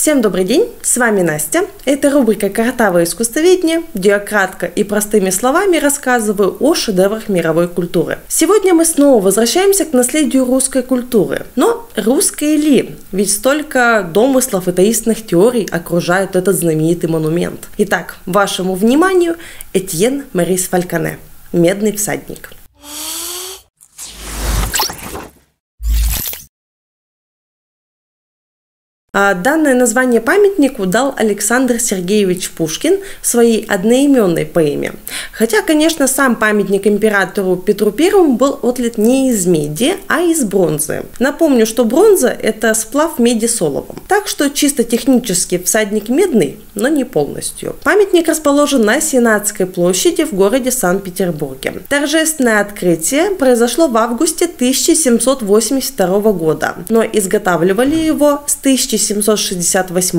Всем добрый день, с вами Настя. Это рубрика «Картавое искусствоведение», где я кратко и простыми словами рассказываю о шедеврах мировой культуры. Сегодня мы снова возвращаемся к наследию русской культуры. Но русской ли? Ведь столько домыслов и таинственных теорий окружают этот знаменитый монумент. Итак, вашему вниманию Этьен Марис Фальконе «Медный всадник». Данное название памятнику дал Александр Сергеевич Пушкин в своей одноименной поэме. Хотя, конечно, сам памятник императору Петру I был отлит не из меди, а из бронзы. Напомню, что бронза – это сплав меди с оловом. Так что чисто технически всадник медный, но не полностью. Памятник расположен на Сенатской площади в городе Санкт-Петербурге. Торжественное открытие произошло в августе 1782 года, но изготавливали его с 1700 1768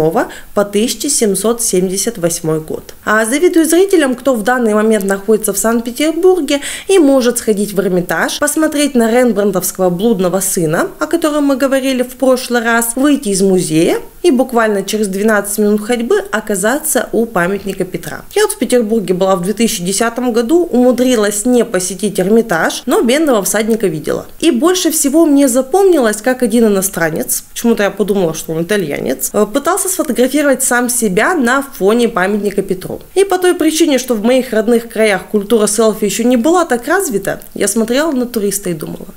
по 1778 год. А завидую зрителям, кто в данный момент находится в Санкт-Петербурге и может сходить в Эрмитаж, посмотреть на Рембрандтовского блудного сына, о котором мы говорили в прошлый раз, выйти из музея и буквально через 12 минут ходьбы оказаться у памятника Петра. Я вот в Петербурге была в 2010 году, умудрилась не посетить Эрмитаж, но бедного всадника видела. И больше всего мне запомнилось, как один иностранец, почему-то я подумала, что он итальянец, э, пытался сфотографировать сам себя на фоне памятника Петру. И по той причине, что в моих родных краях культура селфи еще не была так развита, я смотрела на туриста и думала,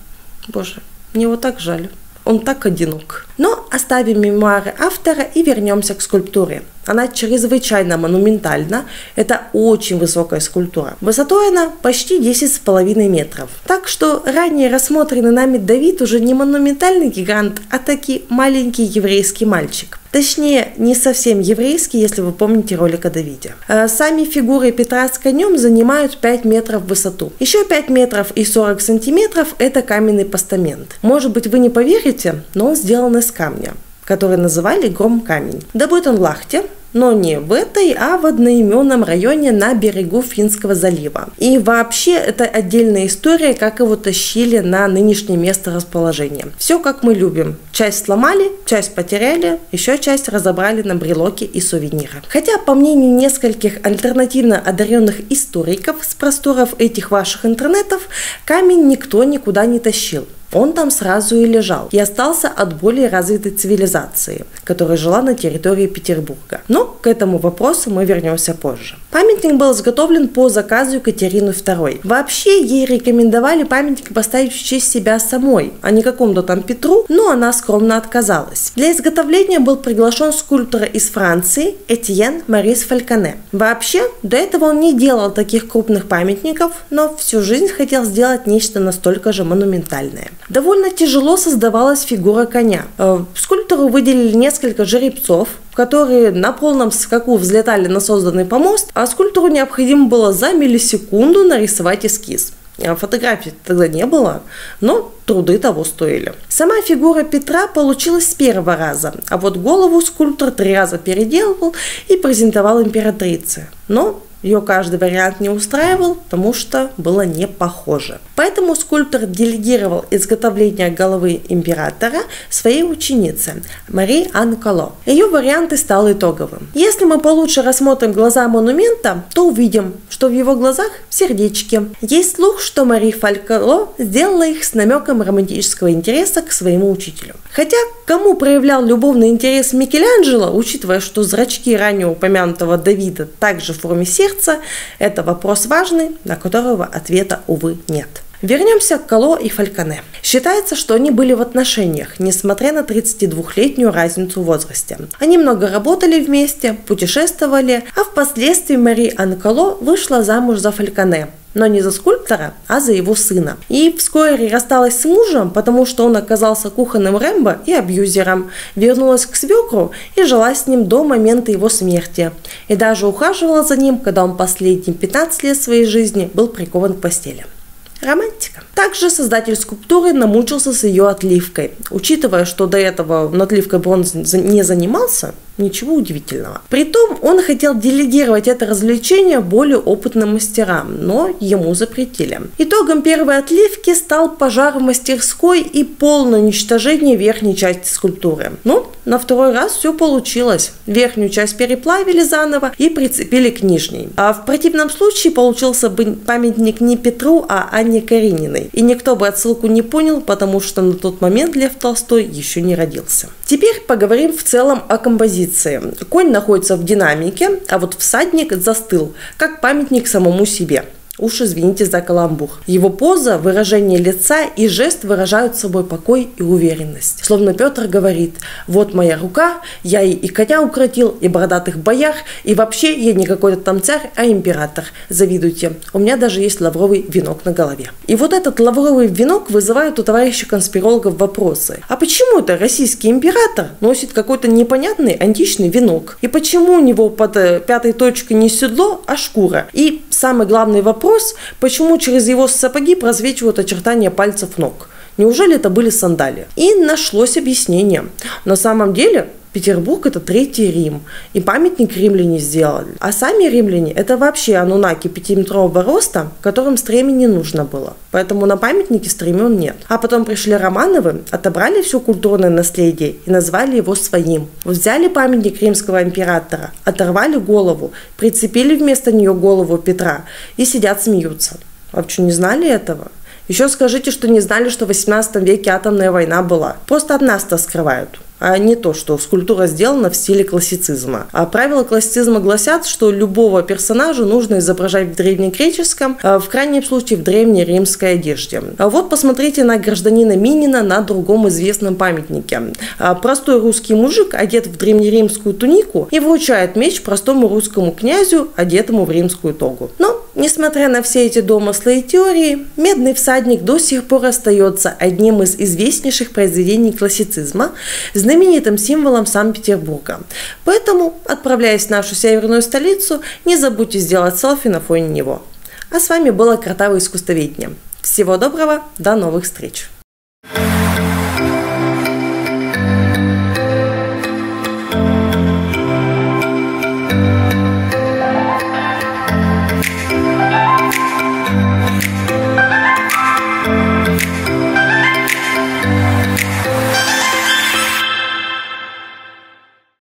боже, мне его так жаль. Он так одинок. Но оставим мемуары автора и вернемся к скульптуре. Она чрезвычайно монументальна. Это очень высокая скульптура. Высотой она почти 10,5 метров. Так что ранее рассмотренный нами Давид уже не монументальный гигант, а таки маленький еврейский мальчик. Точнее, не совсем еврейский, если вы помните ролик о Давиде. Э, сами фигуры Петра с конем занимают 5 метров в высоту. Еще 5 метров и 40 сантиметров – это каменный постамент. Может быть, вы не поверите, но он сделан из камня который называли Гром Камень. Добыт он в Лахте, но не в этой, а в одноименном районе на берегу Финского залива. И вообще это отдельная история, как его тащили на нынешнее место расположения. Все как мы любим. Часть сломали, часть потеряли, еще часть разобрали на брелоки и сувениры. Хотя, по мнению нескольких альтернативно одаренных историков с просторов этих ваших интернетов, камень никто никуда не тащил. Он там сразу и лежал и остался от более развитой цивилизации, которая жила на территории Петербурга. Но к этому вопросу мы вернемся позже. Памятник был изготовлен по заказу Екатерины II. Вообще ей рекомендовали памятник поставить в честь себя самой, а не какому-то там Петру, но она скромно отказалась. Для изготовления был приглашен скульптор из Франции Этьен Марис Фальконе. Вообще, до этого он не делал таких крупных памятников, но всю жизнь хотел сделать нечто настолько же монументальное. Довольно тяжело создавалась фигура коня. Э, скульптору выделили несколько жеребцов, которые на полном скаку взлетали на созданный помост, а скульптору необходимо было за миллисекунду нарисовать эскиз. Э, фотографий тогда не было, но труды того стоили. Сама фигура Петра получилась с первого раза, а вот голову скульптор три раза переделывал и презентовал императрице. Но ее каждый вариант не устраивал, потому что было не похоже. Поэтому скульптор делегировал изготовление головы императора своей ученице Марии Анкало. Ее варианты стал итоговым. Если мы получше рассмотрим глаза монумента, то увидим, что в его глазах сердечки. Есть слух, что Мари Фалькало сделала их с намеком романтического интереса к своему учителю. Хотя, кому проявлял любовный интерес Микеланджело, учитывая, что зрачки ранее упомянутого Давида также в форме сердца, это вопрос важный, на которого ответа, увы, нет. Вернемся к Кало и Фальконе. Считается, что они были в отношениях, несмотря на 32-летнюю разницу в возрасте. Они много работали вместе, путешествовали, а впоследствии Мари Анкало вышла замуж за Фальконе, но не за скульптора, а за его сына. И вскоре рассталась с мужем, потому что он оказался кухонным Рэмбо и абьюзером, вернулась к свекру и жила с ним до момента его смерти. И даже ухаживала за ним, когда он последние 15 лет своей жизни был прикован к постели. Романтика. Также создатель скульптуры намучился с ее отливкой. Учитывая, что до этого отливкой бронзы не занимался, Ничего удивительного. Притом он хотел делегировать это развлечение более опытным мастерам, но ему запретили. Итогом первой отливки стал пожар в мастерской и полное уничтожение верхней части скульптуры. Но на второй раз все получилось. Верхнюю часть переплавили заново и прицепили к нижней. А в противном случае получился бы памятник не Петру, а Анне Карениной. И никто бы отсылку не понял, потому что на тот момент Лев Толстой еще не родился. Теперь поговорим в целом о композиции. Конь находится в динамике, а вот всадник застыл, как памятник самому себе. Уж извините за каламбур. Его поза, выражение лица и жест выражают собой покой и уверенность. Словно Петр говорит, вот моя рука, я и коня укротил, и бородатых боях, и вообще я не какой-то там царь, а император. Завидуйте, у меня даже есть лавровый венок на голове. И вот этот лавровый венок вызывает у товарища конспирологов вопросы. А почему это российский император носит какой-то непонятный античный венок? И почему у него под э, пятой точкой не седло, а шкура? И самый главный вопрос почему через его сапоги просвечивают очертания пальцев ног. Неужели это были сандалии? И нашлось объяснение. На самом деле Петербург – это Третий Рим, и памятник римляне сделали. А сами римляне – это вообще анунаки пятиметрового роста, которым стремя не нужно было. Поэтому на памятнике стремен нет. А потом пришли Романовы, отобрали все культурное наследие и назвали его своим. Взяли памятник римского императора, оторвали голову, прицепили вместо нее голову Петра и сидят смеются. А что, не знали этого? Еще скажите, что не знали, что в 18 веке атомная война была. Просто от нас-то скрывают а не то, что скульптура сделана в стиле классицизма. А правила классицизма гласят, что любого персонажа нужно изображать в древнегреческом, а в крайнем случае в древнеримской одежде. А вот посмотрите на гражданина Минина на другом известном памятнике. А простой русский мужик одет в древнеримскую тунику и вручает меч простому русскому князю, одетому в римскую тогу. Но Несмотря на все эти домыслы и теории, «Медный всадник» до сих пор остается одним из известнейших произведений классицизма, знаменитым символом Санкт-Петербурга. Поэтому, отправляясь в нашу северную столицу, не забудьте сделать селфи на фоне него. А с вами было Картавое искусствоведение. Всего доброго, до новых встреч!